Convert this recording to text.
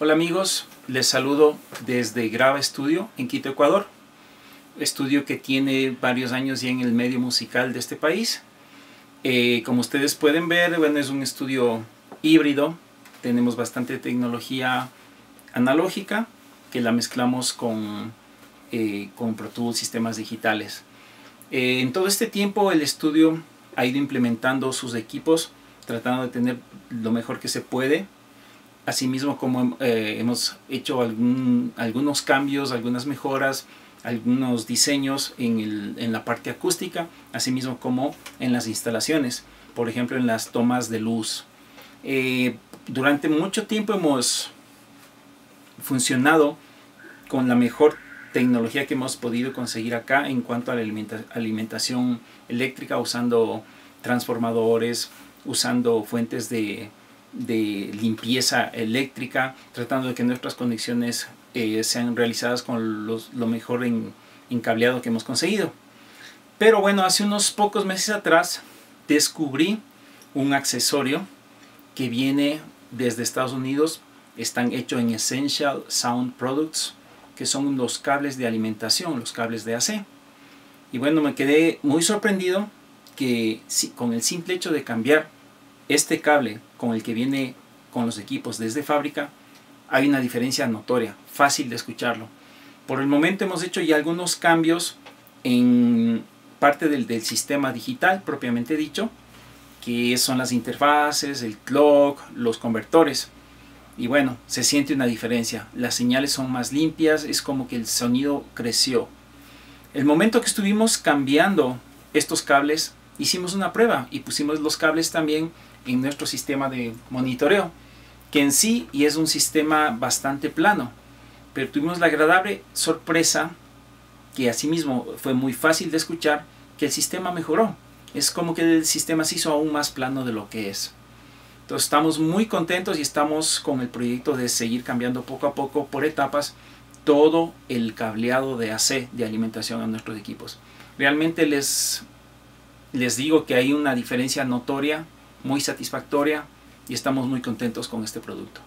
Hola amigos, les saludo desde Grava Studio en Quito, Ecuador. Estudio que tiene varios años ya en el medio musical de este país. Eh, como ustedes pueden ver, bueno, es un estudio híbrido. Tenemos bastante tecnología analógica que la mezclamos con, eh, con Pro Tools, sistemas digitales. Eh, en todo este tiempo el estudio ha ido implementando sus equipos, tratando de tener lo mejor que se puede Asimismo, como eh, hemos hecho algunos cambios, algunas mejoras, algunos diseños en, la parte acústica, asimismo como en las instalaciones, por ejemplo en las tomas de luz. Eh, durante mucho tiempo hemos funcionado con la mejor tecnología que hemos podido conseguir acá en cuanto a la alimentación eléctrica usando transformadores, usando fuentes de, de limpieza eléctrica, tratando de que nuestras conexiones eh, sean realizadas con lo mejor en, cableado que hemos conseguido. Pero bueno, hace unos pocos meses atrás descubrí un accesorio que viene desde Estados Unidos. Están hechos en Essential Sound Products, que son los cables de alimentación, los cables de AC. Y bueno, me quedé muy sorprendido que con el simple hecho de cambiar este cable con el que viene con los equipos desde fábrica, hay una diferencia notoria, fácil de escucharlo. Por el momento hemos hecho ya algunos cambios en parte del, sistema digital propiamente dicho, que son las interfaces, el clock, los convertores. Y bueno, se siente una diferencia. Las señales son más limpias, es como que el sonido creció. El momento que estuvimos cambiando estos cables, hicimos una prueba y pusimos los cables también en nuestro sistema de monitoreo, que en sí y es un sistema bastante plano, pero tuvimos la agradable sorpresa que asimismo fue muy fácil de escuchar que el sistema mejoró. Es como que el sistema se hizo aún más plano de lo que es. Entonces estamos muy contentos y estamos con el proyecto de seguir cambiando poco a poco por etapas todo el cableado de AC de alimentación a nuestros equipos. Realmente les, les digo que hay una diferencia notoria muy satisfactoria y estamos muy contentos con este producto.